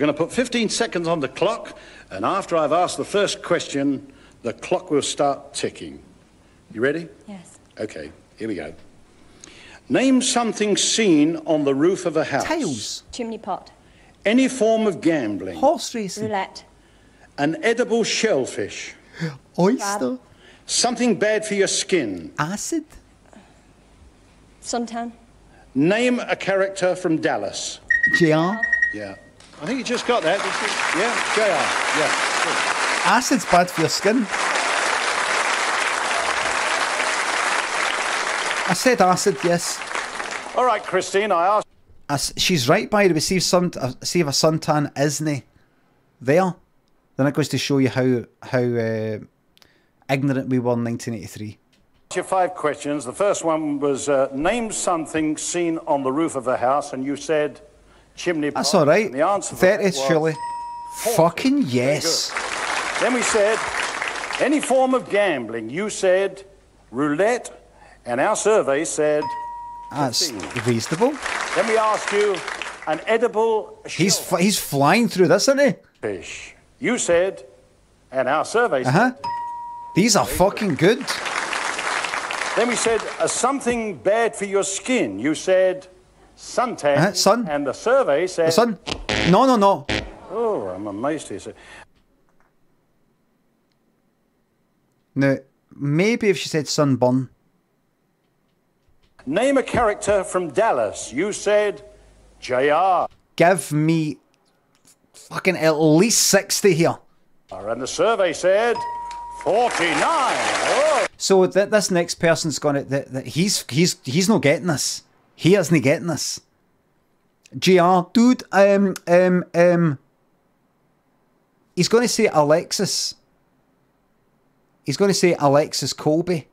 We're going to put 15 seconds on the clock, and after I've asked the first question, the clock will start ticking. You ready? Yes. Okay, here we go. Name something seen on the roof of a house. Tails. Chimney pot. Any form of gambling. Horse racing. Roulette. An edible shellfish. Oyster. Something bad for your skin. Acid. Suntan. Name a character from Dallas. JR. Yeah. I think you just got that. Yeah, JR. Yeah. Acid's bad for your skin. I said acid, yes. All right, Christine, I asked. She's right, by the way. See if, sun, uh, see if a suntan isn't there. Then it goes to show you how how uh, ignorant we were in 1983. Your five questions. The first one was uh, name something seen on the roof of a house, and you said chimney. That's all right. The answer for that 30th, was surely. Fucking yes. Then we said any form of gambling. You said roulette, and our survey said. That's 15. reasonable. Then we asked you an edible He's f- he's flying through this, isn't he? shellfish. You said, and our survey Uh said. huh. These are fucking good. Then we said uh, something bad for your skin. You said suntan. Uh-huh, sun. And the survey said. The sun. No, no, no. Oh, I'm amazed here. sir. No. Maybe if she said sunburn. Name a character from Dallas. You said JR. Give me fucking at least 60 here. And the survey said 49. Oh. So that this next person's gonna that, that he's he's he's not getting this. He isn't getting this. GR, dude, um, um, um, he's going to say Alexis. He's going to say Alexis Colby.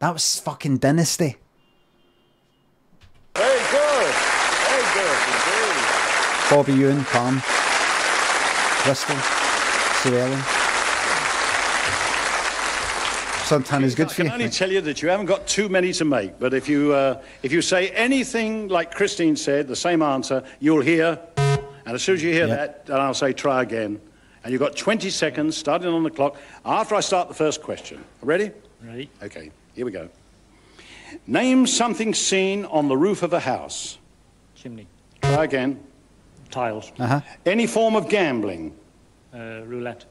That was fucking dynasty. Very good. Very good indeed. Bobby Ewing, Palm, Bristol, Sue Ellen. Suntan is good I can only tell you that you haven't got too many to make, but if you, uh, if you say anything like Christine said, the same answer, you'll hear, and as soon as you hear Yeah. that, then I'll say try again. And you've got 20 seconds starting on the clock after I start the first question. Ready? Ready? Okay, here we go. Name something seen on the roof of a house. Chimney. Try again. Tiles. Uh huh. Any form of gambling. Uh, roulette.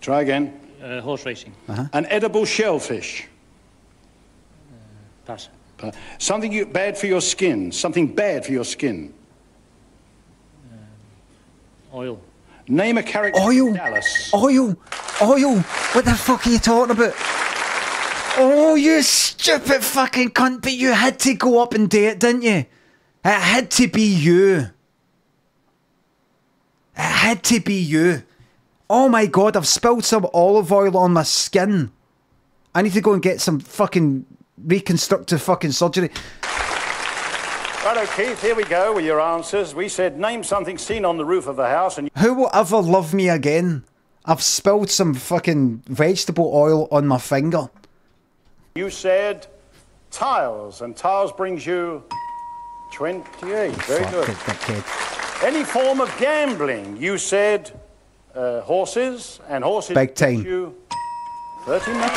Try again. Uh, horse racing. An edible shellfish. Pass. Uh, something you, bad for your skin. Something bad for your skin. Oil. Name a character Oil. Dallas. Oil! Oil! What the fuck are you talking about? Oh, you stupid fucking cunt, but you had to go up and do it, didn't you? It had to be you. It had to be you. Oh my god, I've spilled some olive oil on my skin. I need to go and get some fucking reconstructive fucking surgery. Right, Keith, here we go with your answers. We said name something seen on the roof of a house, and Who will ever love me again? I've spilled some fucking vegetable oil on my finger. you said tiles, and tiles brings you 28. Very Fuck good. it. Any form of gambling. You said uh, horses, and horses Big time. brings you 39.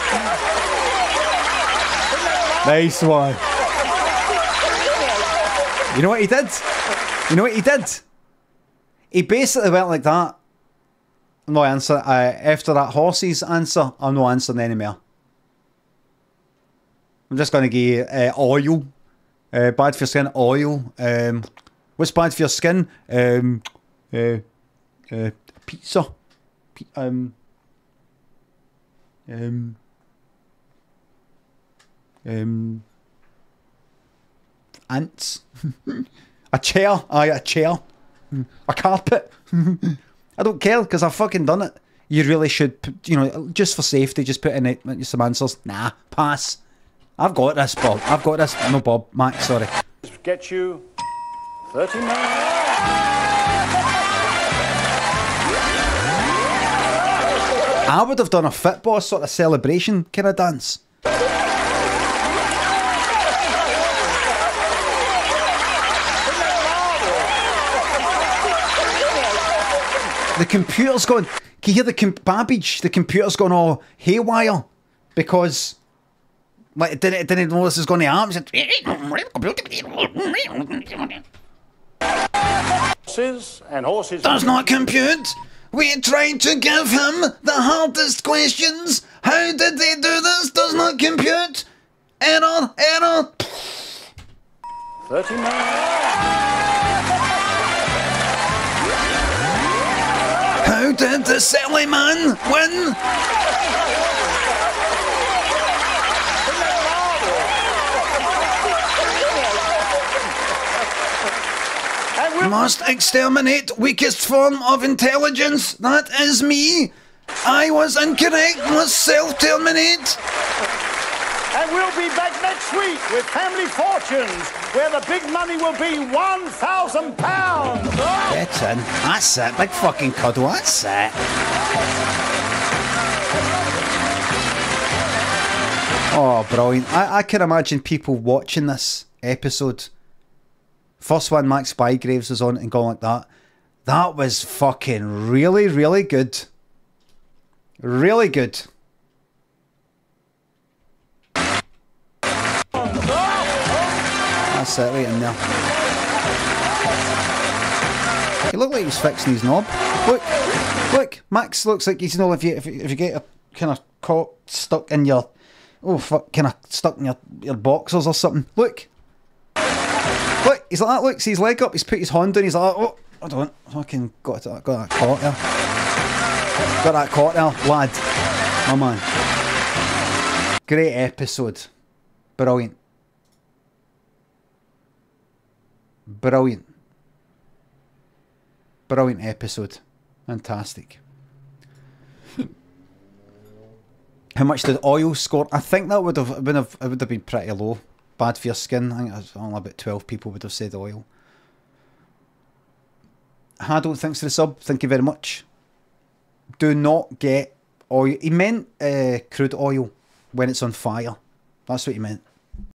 Nice one. You know what he did? You know what he did? He basically went like that. No answer. Uh, after that horse's answer, I'm not answering anymore. I'm just going to give you uh, oil. Uh, bad for your skin, oil. Um, what's bad for your skin? Um, uh, uh, pizza. P- um, um, um, ants. a chair. A chair. A carpet. I don't care because I've fucking done it. You really should, you know, just for safety, just put in it some answers. Nah, pass. I've got this, Bob. I've got this. No, Bob. Max, sorry. Get you 39. I would have done a fit boss sort of celebration kind of dance. The computer's going. Can you hear the com- Babbage? The computer's going all haywire because, like, it didn't, it didn't know this was going to happen. Horses and horses. does not compute. We tried to give him the hardest questions. How did they do this? Does not compute. Error, error. 30 minutes. How did the silly man win? Must exterminate weakest form of intelligence. That is me. I was incorrect. Must self-terminate. and we'll be back next week with Family Fortunes, where the big money will be £1,000. Get in. That's it. Big fucking cuddle. That's it. Oh, brilliant. I, I can imagine people watching this episode. First one, Max Bygraves was on and going like that. That was fucking really, really good. Really good. That's it, right in there. He looked like he was fixing his knob. Look, look, Max looks like he's you know if you if you, if you get a kind of caught stuck in your oh fuck kind of stuck in your your boxers or something. Look, look, he's like that. Look, see his leg up. He's put his hand down. He's like oh I don't fucking got got that caught there. Got that caught there, lad. My man. Great episode. Brilliant. Brilliant. Brilliant episode. Fantastic. How much did oil score? I think that would have been, it would have been pretty low. Bad for your skin. I think only about twelve people would have said oil. Hado, thanks for the sub. Thank you very much. Do not get oil. He meant uh, crude oil when it's on fire. That's what he meant.